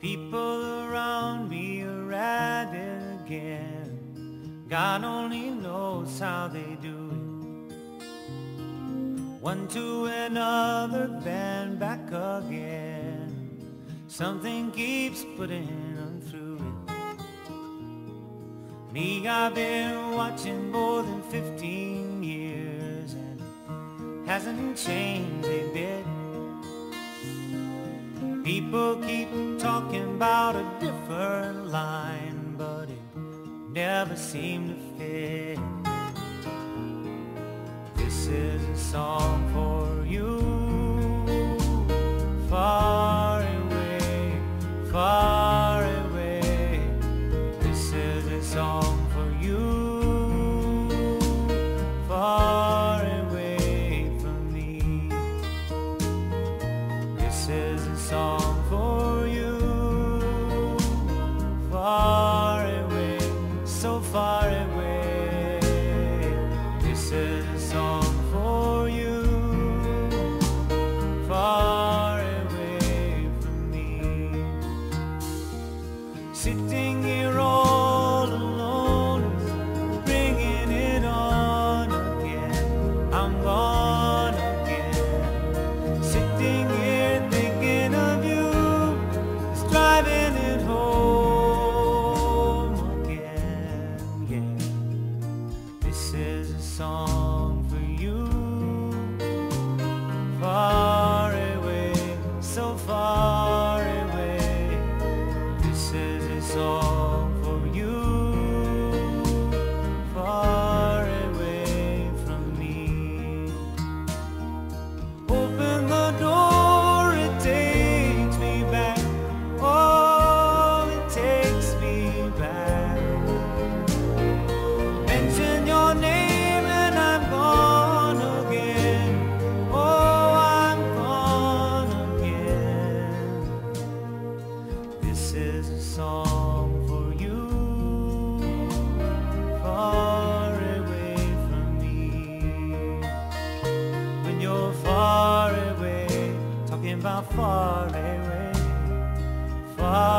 People around me are at it again. God only knows how they do it. One to another, then back again. Something keeps putting them through it. Me, I've been watching more than 15 years and it hasn't changed a bit. People keep talking about a different line, but it never seemed to fit. This is a song for this is a song about far away, far